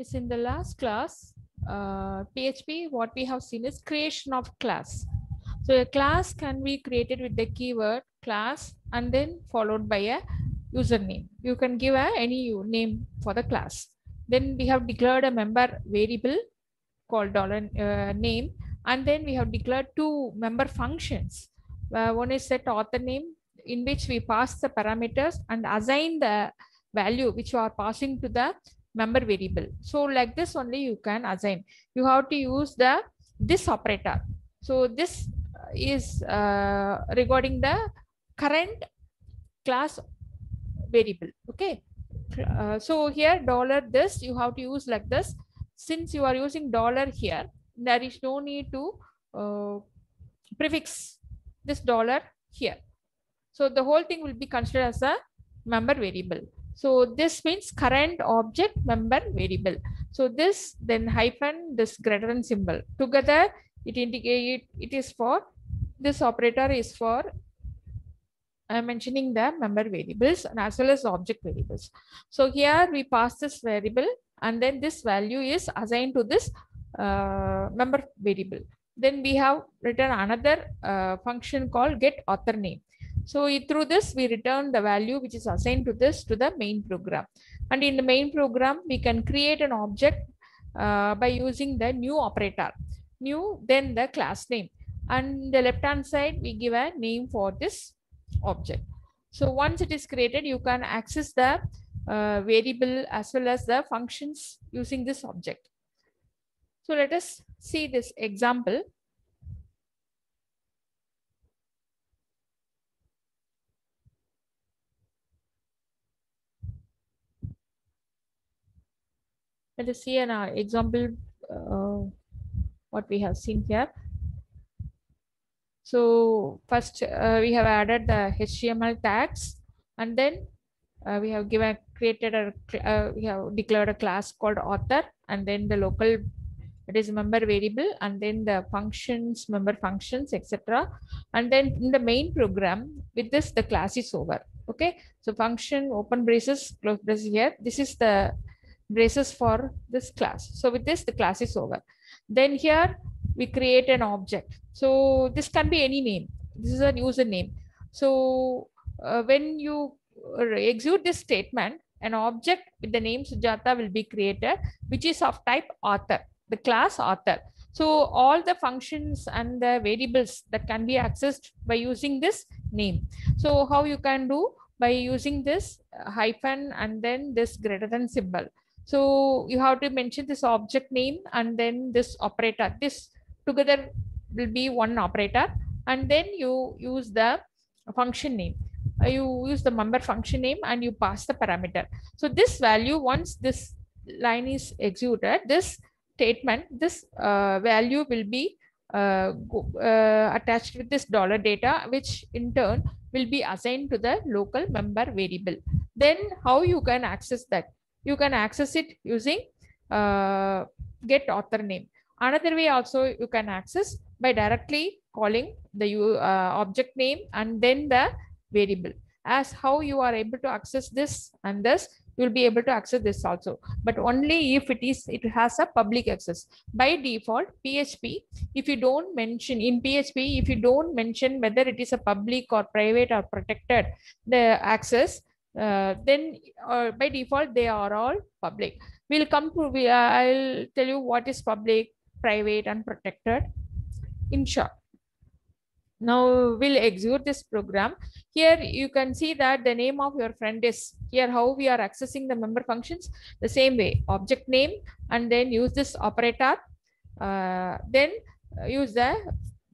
is in the last class, uh, PHP, what we have seen is creation of class. So a class can be created with the keyword class and then followed by a username. You can give a, any name for the class. Then we have declared a member variable called dollar uh, name. And then we have declared two member functions. Uh, one is set author name in which we pass the parameters and assign the value which you are passing to the member variable. So like this only you can assign. You have to use the this operator. So this is uh, regarding the current class variable. Okay. Uh, so here dollar this you have to use like this. Since you are using dollar here, there is no need to uh, prefix this dollar here. So the whole thing will be considered as a member variable. So this means current object member variable. So this then hyphen this greater than symbol together it indicate it is for this operator is for I'm mentioning the member variables and as well as object variables. So here we pass this variable and then this value is assigned to this uh, member variable. Then we have written another uh, function called get author name. So through this, we return the value which is assigned to this to the main program. And in the main program, we can create an object uh, by using the new operator, new, then the class name. And the left hand side, we give a name for this object. So once it is created, you can access the uh, variable as well as the functions using this object. So let us see this example. Let us see an uh, example, uh, what we have seen here. So first uh, we have added the HTML tags and then uh, we have given created a uh, we have declared a class called author and then the local it is member variable and then the functions member functions etc and then in the main program with this the class is over. Okay? So function open braces close braces here. This is the braces for this class so with this the class is over then here we create an object so this can be any name this is a username so uh, when you execute this statement an object with the name Sujata will be created, which is of type author, the class author. So all the functions and the variables that can be accessed by using this name. So how you can do by using this hyphen and then this greater than symbol. So you have to mention this object name and then this operator. This together will be one operator. And then you use the function name you use the member function name and you pass the parameter. So this value, once this line is executed, this statement, this uh, value will be uh, uh, attached with this dollar data, which in turn will be assigned to the local member variable. Then how you can access that? You can access it using uh, get author name. Another way also you can access by directly calling the uh, object name and then the variable. As how you are able to access this and this you will be able to access this also. But only if it is it has a public access. By default php if you don't mention in php if you don't mention whether it is a public or private or protected the access uh, then uh, by default they are all public we'll come to we, uh, i'll tell you what is public private and protected in short now we'll execute this program. Here you can see that the name of your friend is here how we are accessing the member functions the same way object name and then use this operator. Uh, then use the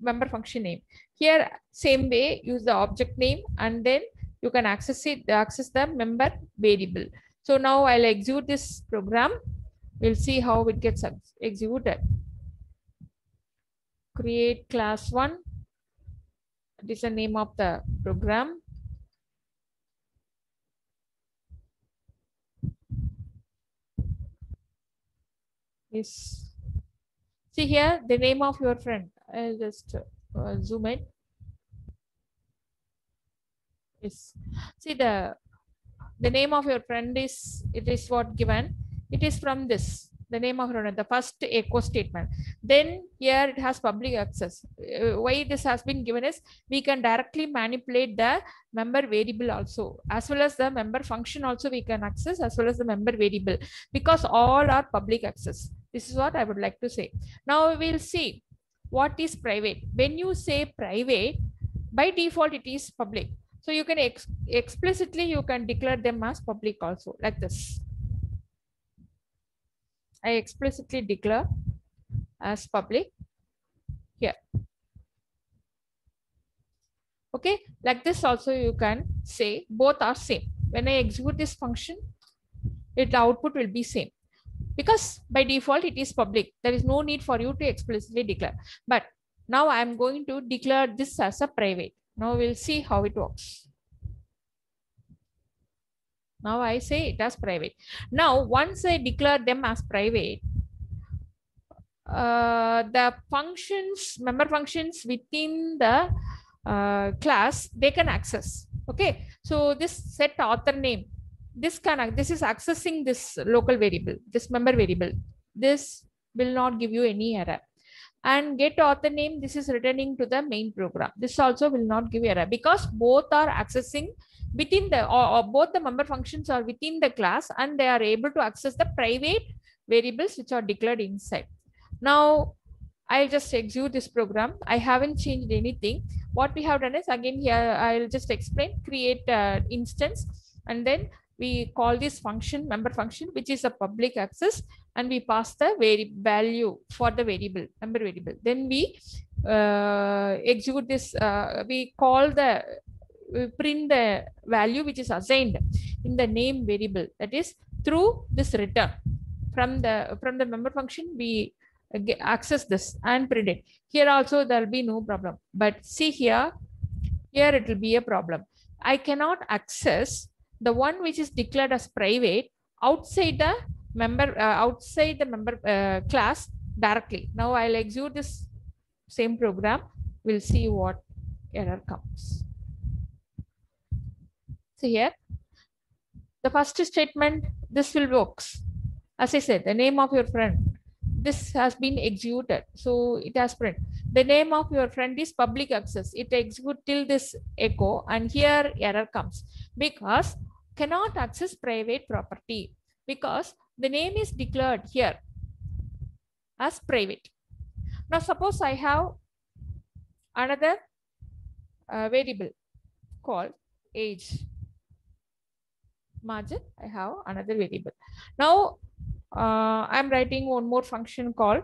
member function name. Here same way use the object name and then you can access it access the member variable. So now I'll execute this program. We'll see how it gets executed. Create class one this is the name of the program. Yes. See here the name of your friend. I'll just uh, zoom in. Yes. See the the name of your friend is it is what given. It is from this the name of the first echo statement. Then here it has public access. Uh, why this has been given is we can directly manipulate the member variable also as well as the member function also we can access as well as the member variable because all are public access. This is what I would like to say. Now we'll see what is private. When you say private, by default it is public. So you can ex explicitly you can declare them as public also like this. I explicitly declare as public here. Okay, like this also you can say both are same. When I execute this function, it output will be same because by default it is public. There is no need for you to explicitly declare. But now I'm going to declare this as a private. Now we'll see how it works. Now I say it as private. Now, once I declare them as private, uh, the functions, member functions within the uh, class, they can access. Okay. So this set author name, this can, this is accessing this local variable, this member variable. This will not give you any error and get author name this is returning to the main program. This also will not give error because both are accessing within the or, or, both the member functions are within the class and they are able to access the private variables which are declared inside. Now i'll just execute this program. I haven't changed anything. What we have done is again here i'll just explain create instance and then we call this function member function which is a public access and we pass the value for the variable member variable. Then we uh, execute this uh, we call the we print the value which is assigned in the name variable. That is through this return from the from the member function we access this and print it. Here also there will be no problem. But see here here it will be a problem. I cannot access the one which is declared as private outside the member uh, outside the member uh, class directly now i'll execute this same program we'll see what error comes so here, the first statement, this will works. As I said, the name of your friend, this has been executed. So it has print. The name of your friend is public access. It execute till this echo and here error comes because cannot access private property because the name is declared here as private. Now suppose I have another uh, variable called age margin, I have another variable. Now, uh, I'm writing one more function called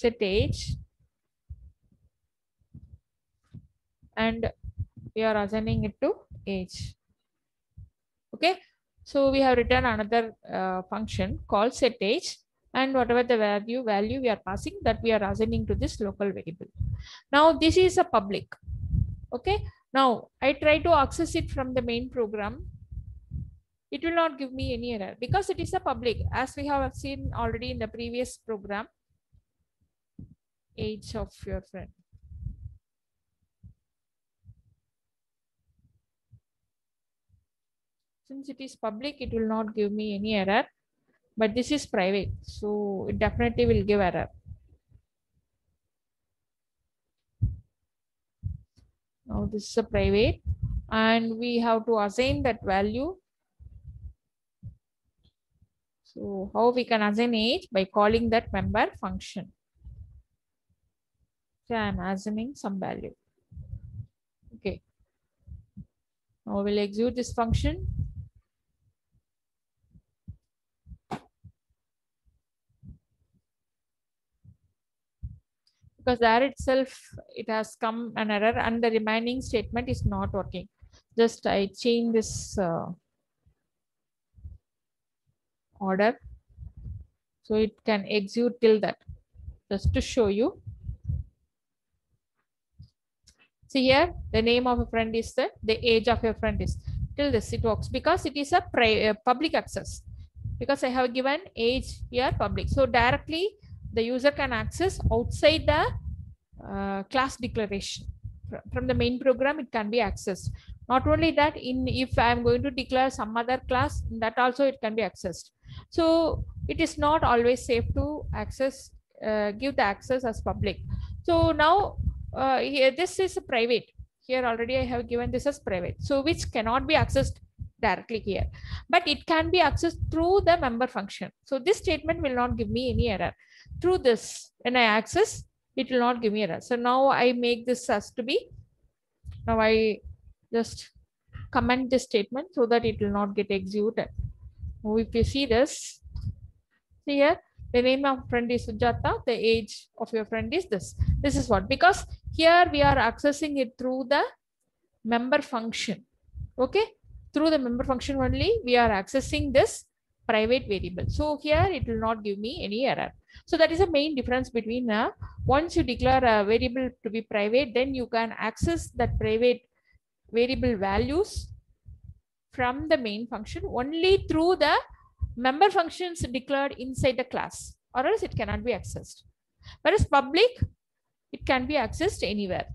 set age and we are assigning it to age. Okay, so we have written another uh, function called set age and whatever the value value we are passing that we are assigning to this local variable. Now this is a public. Okay. Now I try to access it from the main program. It will not give me any error because it is a public as we have seen already in the previous program. Age of your friend. Since it is public, it will not give me any error. But this is private so it definitely will give error. Now this is a private and we have to assign that value. So how we can assign age? By calling that member function so i'm assuming some value. Okay. Now we'll execute this function. Because there itself it has come an error and the remaining statement is not working. Just I change this uh, order. So it can execute till that. Just to show you. See here the name of a friend is the the age of your friend is till this it works because it is a uh, public access because I have given age here public so directly the user can access outside the uh, class declaration from the main program, it can be accessed. Not only that, in if I'm going to declare some other class, that also it can be accessed. So it is not always safe to access, uh, give the access as public. So now uh, here, this is a private. Here already I have given this as private. So which cannot be accessed directly here, but it can be accessed through the member function. So this statement will not give me any error. Through this, when I access, it will not give me error. So now I make this as to be, now I just comment this statement so that it will not get executed. Now if you see this, see here, the name of friend is Sujata, the age of your friend is this. This is what, because here we are accessing it through the member function. Okay, through the member function only, we are accessing this private variable. So here it will not give me any error. So that is the main difference between uh, once you declare a variable to be private, then you can access that private variable values from the main function only through the member functions declared inside the class or else it cannot be accessed. Whereas public, it can be accessed anywhere.